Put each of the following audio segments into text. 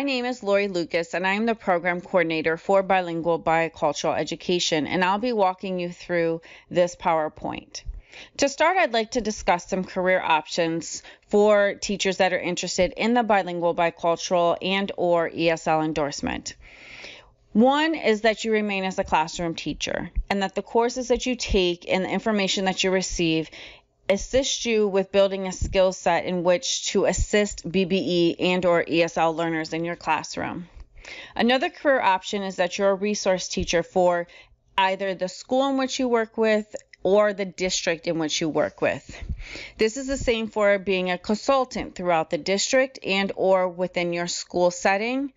My name is Lori Lucas, and I am the program coordinator for bilingual bicultural education, and I'll be walking you through this PowerPoint. To start, I'd like to discuss some career options for teachers that are interested in the bilingual bicultural and or ESL endorsement. One is that you remain as a classroom teacher and that the courses that you take and the information that you receive assist you with building a skill set in which to assist BBE and or ESL learners in your classroom. Another career option is that you're a resource teacher for either the school in which you work with or the district in which you work with. This is the same for being a consultant throughout the district and or within your school setting.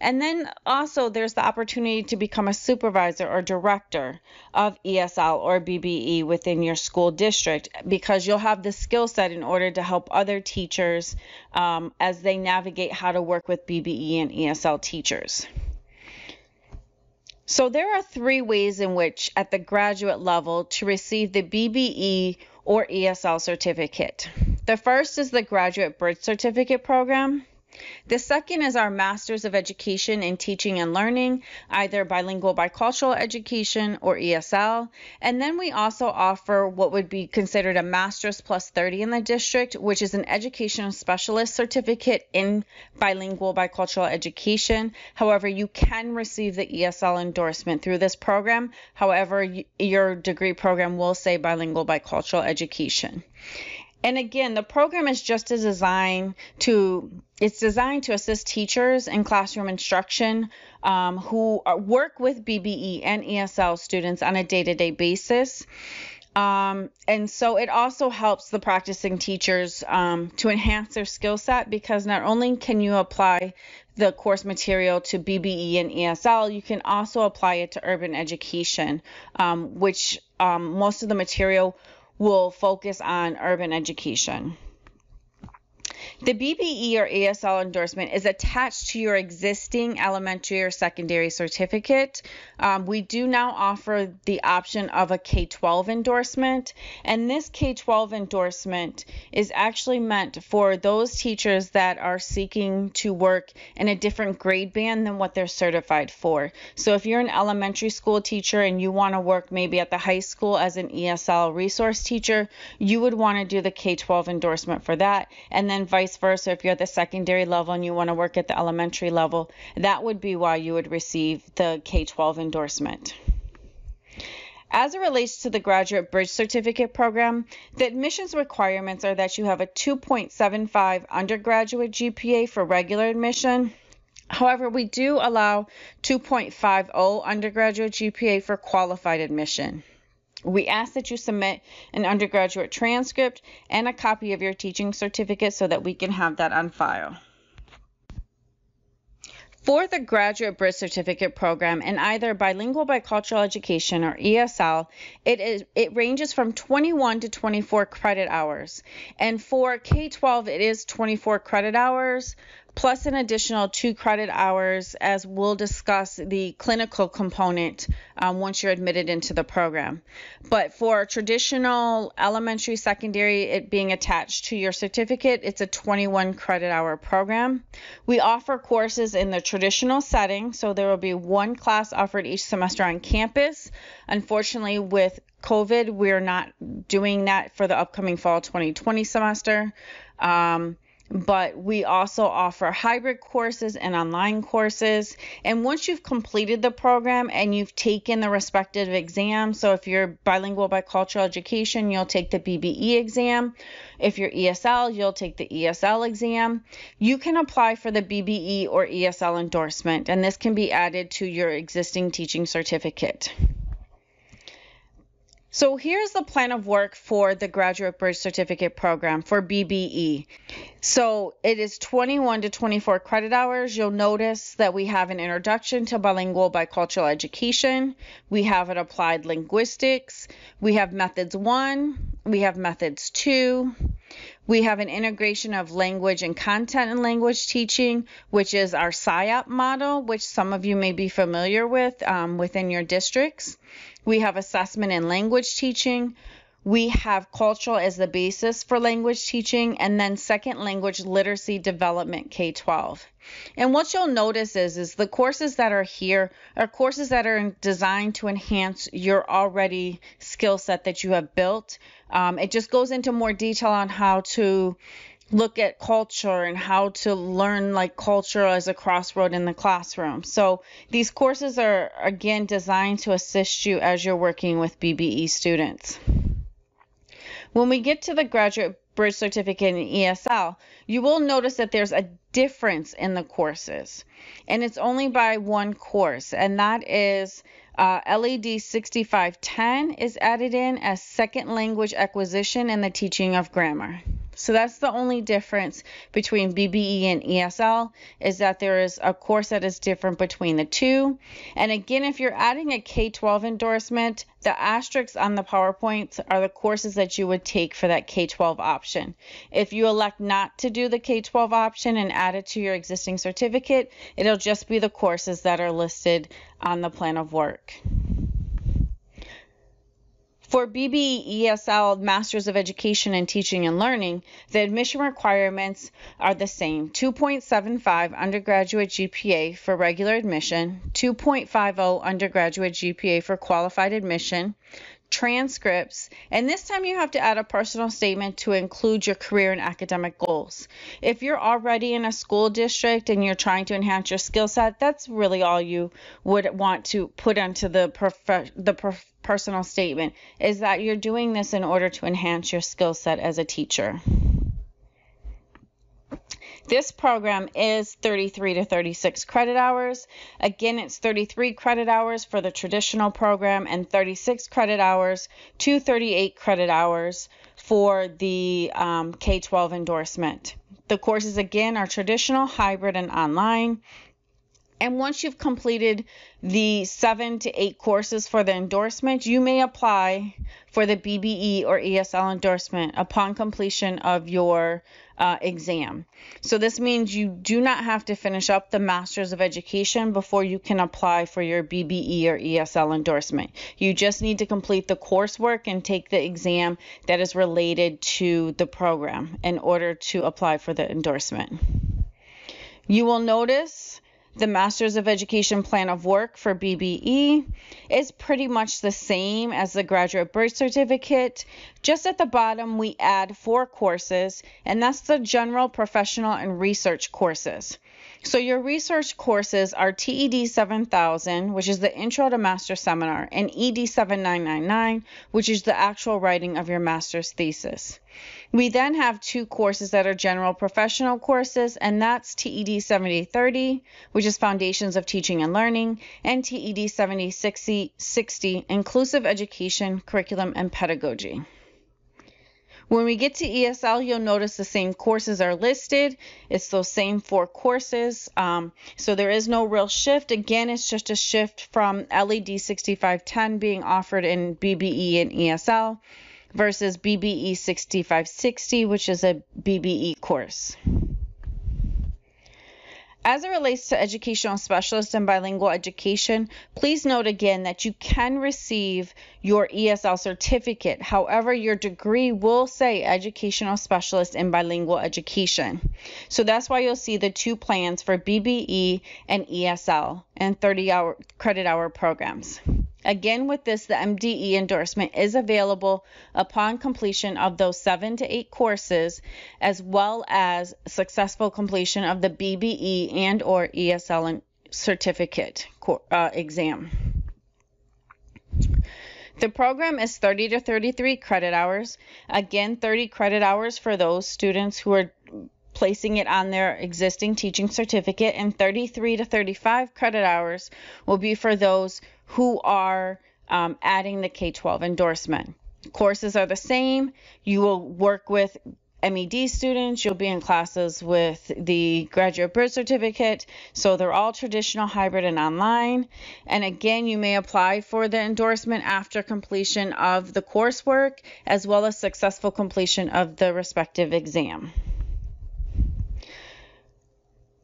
And then also there's the opportunity to become a supervisor or director of ESL or BBE within your school district because you'll have the skill set in order to help other teachers um, as they navigate how to work with BBE and ESL teachers. So there are three ways in which at the graduate level to receive the BBE or ESL certificate. The first is the Graduate Bridge Certificate Program. The second is our Masters of Education in Teaching and Learning, either bilingual bicultural education or ESL. And then we also offer what would be considered a Masters Plus 30 in the district, which is an educational specialist certificate in bilingual bicultural education. However, you can receive the ESL endorsement through this program. However, your degree program will say bilingual bicultural education. And again, the program is just designed to it's designed to assist teachers in classroom instruction um, who are, work with BBE and ESL students on a day-to-day basis. Um, and so it also helps the practicing teachers um, to enhance their skill set because not only can you apply the course material to BBE and ESL, you can also apply it to urban education, um, which um, most of the material will focus on urban education. The BBE or ESL endorsement is attached to your existing elementary or secondary certificate. Um, we do now offer the option of a K 12 endorsement, and this K 12 endorsement is actually meant for those teachers that are seeking to work in a different grade band than what they're certified for. So if you're an elementary school teacher and you want to work maybe at the high school as an ESL resource teacher, you would want to do the K 12 endorsement for that, and then vice vice versa, if you're at the secondary level and you want to work at the elementary level, that would be why you would receive the K 12 endorsement. As it relates to the Graduate Bridge Certificate Program, the admissions requirements are that you have a 2.75 undergraduate GPA for regular admission. However, we do allow 2.50 undergraduate GPA for qualified admission. We ask that you submit an undergraduate transcript and a copy of your teaching certificate so that we can have that on file. For the Graduate Bridge Certificate program in either bilingual bicultural education or ESL, it is it ranges from 21 to 24 credit hours. And for K-12, it is 24 credit hours plus an additional two credit hours as we'll discuss the clinical component um, once you're admitted into the program. But for traditional elementary, secondary, it being attached to your certificate, it's a 21 credit hour program. We offer courses in the traditional setting, so there will be one class offered each semester on campus. Unfortunately, with COVID, we're not doing that for the upcoming fall 2020 semester. Um, but we also offer hybrid courses and online courses. And once you've completed the program and you've taken the respective exams, so if you're bilingual bicultural education, you'll take the BBE exam. If you're ESL, you'll take the ESL exam. You can apply for the BBE or ESL endorsement, and this can be added to your existing teaching certificate. So here's the plan of work for the Graduate Bridge Certificate Program for BBE. So it is 21 to 24 credit hours. You'll notice that we have an introduction to bilingual bicultural education. We have an applied linguistics. We have methods one. We have methods two. We have an integration of language and content and language teaching, which is our SIOP model, which some of you may be familiar with um, within your districts. We have assessment and language teaching. We have cultural as the basis for language teaching and then second language literacy development K-12. And what you'll notice is is the courses that are here are courses that are designed to enhance your already skill set that you have built. Um, it just goes into more detail on how to look at culture and how to learn like culture as a crossroad in the classroom. So these courses are again designed to assist you as you're working with BBE students. When we get to the graduate bridge certificate in ESL, you will notice that there's a difference in the courses, and it's only by one course, and that is uh, LED 6510 is added in as second language acquisition and the teaching of grammar. So that's the only difference between BBE and ESL is that there is a course that is different between the two. And again, if you're adding a K-12 endorsement, the asterisks on the PowerPoints are the courses that you would take for that K-12 option. If you elect not to do the K-12 option and add it to your existing certificate, it'll just be the courses that are listed on the plan of work. For BBESL Masters of Education in Teaching and Learning, the admission requirements are the same. 2.75 undergraduate GPA for regular admission, 2.50 undergraduate GPA for qualified admission, transcripts, and this time you have to add a personal statement to include your career and academic goals. If you're already in a school district and you're trying to enhance your skill set, that's really all you would want to put into the prof- the prof- personal statement is that you're doing this in order to enhance your skill set as a teacher. This program is 33 to 36 credit hours. Again, it's 33 credit hours for the traditional program and 36 credit hours to 38 credit hours for the um, K 12 endorsement. The courses, again, are traditional, hybrid, and online. And once you've completed the seven to eight courses for the endorsement, you may apply for the BBE or ESL endorsement upon completion of your uh, exam. So this means you do not have to finish up the Masters of Education before you can apply for your BBE or ESL endorsement. You just need to complete the coursework and take the exam that is related to the program in order to apply for the endorsement. You will notice the Masters of Education Plan of Work for BBE is pretty much the same as the Graduate Bridge Certificate. Just at the bottom, we add four courses, and that's the General, Professional, and Research courses. So your research courses are TED 7000, which is the Intro to Master Seminar, and ED 7999, which is the actual writing of your master's thesis. We then have two courses that are general professional courses, and that's TED 7030, which is Foundations of Teaching and Learning, and TED 7060, Inclusive Education, Curriculum, and Pedagogy. When we get to ESL, you'll notice the same courses are listed. It's those same four courses. Um, so there is no real shift. Again, it's just a shift from LED 6510 being offered in BBE and ESL versus BBE 6560, which is a BBE course. As it relates to educational specialist and bilingual education, please note again that you can receive your ESL certificate. However, your degree will say educational specialist in bilingual education. So that's why you'll see the two plans for BBE and ESL and 30 hour credit hour programs. Again, with this, the MDE endorsement is available upon completion of those seven to eight courses, as well as successful completion of the BBE and or ESL certificate uh, exam. The program is 30 to 33 credit hours. Again, 30 credit hours for those students who are placing it on their existing teaching certificate, and 33 to 35 credit hours will be for those who are um, adding the K 12 endorsement. Courses are the same. You will work with MED students, you'll be in classes with the graduate bridge certificate. So they're all traditional, hybrid, and online. And again, you may apply for the endorsement after completion of the coursework as well as successful completion of the respective exam.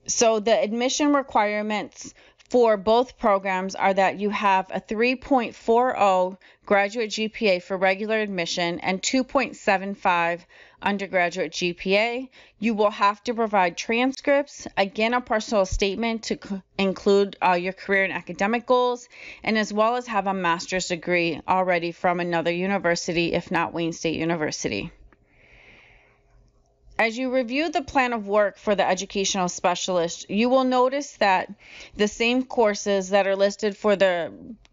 So the admission requirements for both programs are that you have a 3.40 graduate GPA for regular admission and 2.75 undergraduate GPA. You will have to provide transcripts, again, a personal statement to include uh, your career and academic goals, and as well as have a master's degree already from another university, if not Wayne State University. As you review the plan of work for the educational specialist, you will notice that the same courses that are listed for the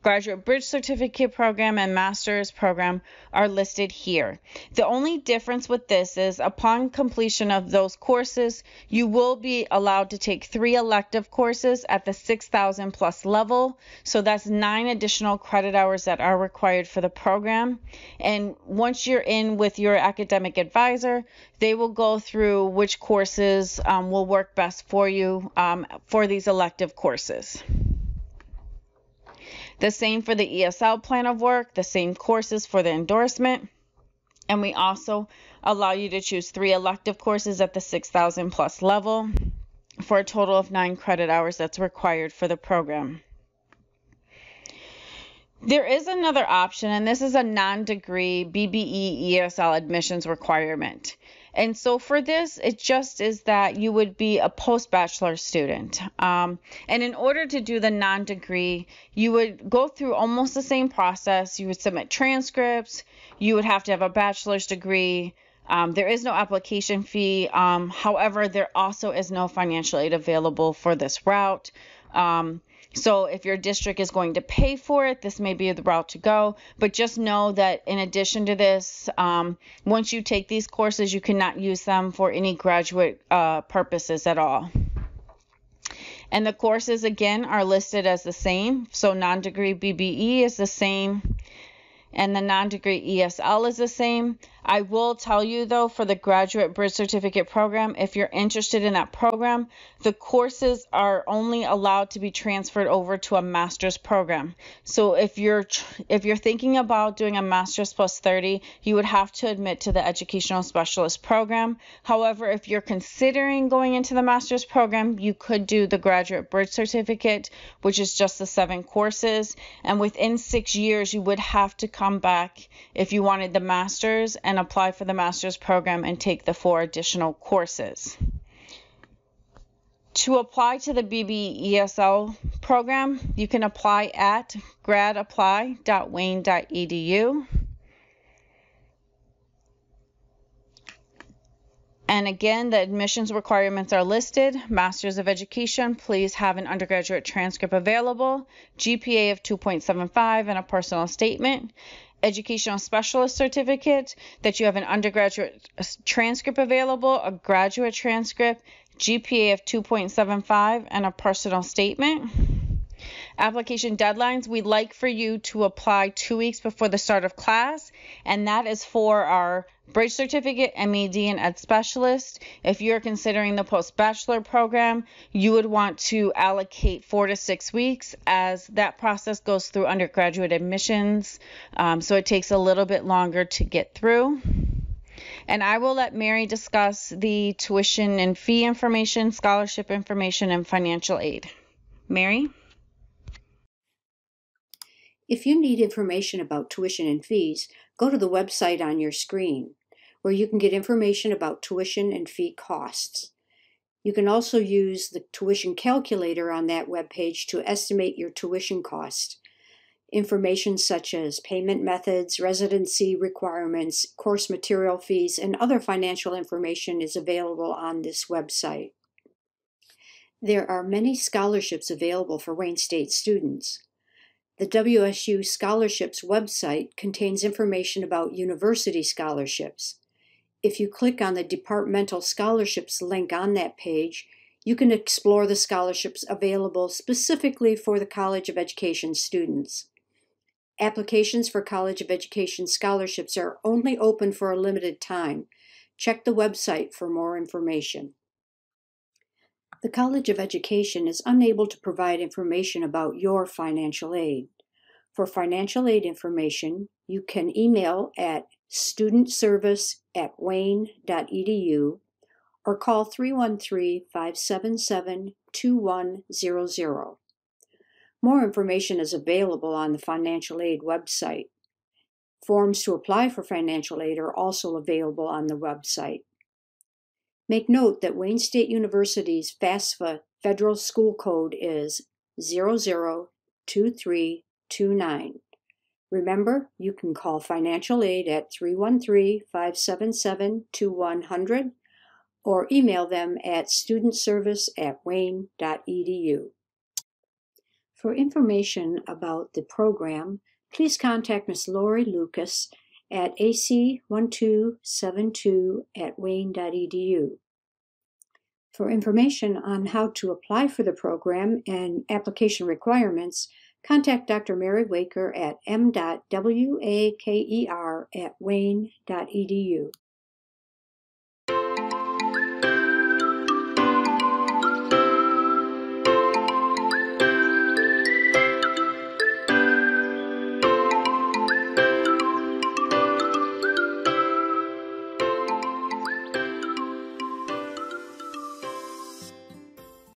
graduate bridge certificate program and master's program are listed here. The only difference with this is upon completion of those courses, you will be allowed to take three elective courses at the 6,000 plus level. So that's nine additional credit hours that are required for the program. And once you're in with your academic advisor, they will go through which courses um, will work best for you um, for these elective courses. The same for the ESL plan of work, the same courses for the endorsement. And we also allow you to choose three elective courses at the 6,000 plus level for a total of nine credit hours that's required for the program. There is another option, and this is a non degree BBE ESL admissions requirement. And so for this, it just is that you would be a post bachelor student. Um, and in order to do the non degree, you would go through almost the same process. You would submit transcripts, you would have to have a bachelor's degree. Um, there is no application fee. Um, however, there also is no financial aid available for this route. Um, so if your district is going to pay for it, this may be the route to go. But just know that in addition to this, um, once you take these courses, you cannot use them for any graduate uh, purposes at all. And the courses again are listed as the same. So non-degree BBE is the same and the non-degree ESL is the same. I will tell you though, for the graduate bridge certificate program, if you're interested in that program, the courses are only allowed to be transferred over to a master's program. So if you're if you're thinking about doing a master's plus 30, you would have to admit to the educational specialist program. However, if you're considering going into the master's program, you could do the graduate bridge certificate, which is just the seven courses, and within 6 years you would have to come back if you wanted the master's and and apply for the master's program and take the four additional courses. To apply to the BBESL program, you can apply at gradapply.wayne.edu. And again, the admissions requirements are listed. Masters of Education, please have an undergraduate transcript available, GPA of 2.75, and a personal statement educational specialist certificate, that you have an undergraduate uh, transcript available, a graduate transcript, GPA of 2.75, and a personal statement. Application deadlines, we'd like for you to apply two weeks before the start of class, and that is for our Bridge Certificate, MED, and Ed Specialist. If you're considering the post bachelor program, you would want to allocate four to six weeks as that process goes through undergraduate admissions. Um, so it takes a little bit longer to get through. And I will let Mary discuss the tuition and fee information, scholarship information, and financial aid. Mary? If you need information about tuition and fees, go to the website on your screen, where you can get information about tuition and fee costs. You can also use the tuition calculator on that webpage to estimate your tuition cost. Information such as payment methods, residency requirements, course material fees, and other financial information is available on this website. There are many scholarships available for Wayne State students. The WSU Scholarships website contains information about university scholarships. If you click on the Departmental Scholarships link on that page, you can explore the scholarships available specifically for the College of Education students. Applications for College of Education scholarships are only open for a limited time. Check the website for more information. The College of Education is unable to provide information about your financial aid. For financial aid information, you can email at studentservice at wayne.edu or call 313 577 2100. More information is available on the financial aid website. Forms to apply for financial aid are also available on the website. Make note that Wayne State University's FAFSA federal school code is 002329. Remember, you can call financial aid at 313 577 2100 or email them at studentservice at wayne.edu. For information about the program, please contact Ms. Lori Lucas at ac1272 at wayne.edu. For information on how to apply for the program and application requirements, contact Dr. Mary Waker at m.waker at wayne.edu.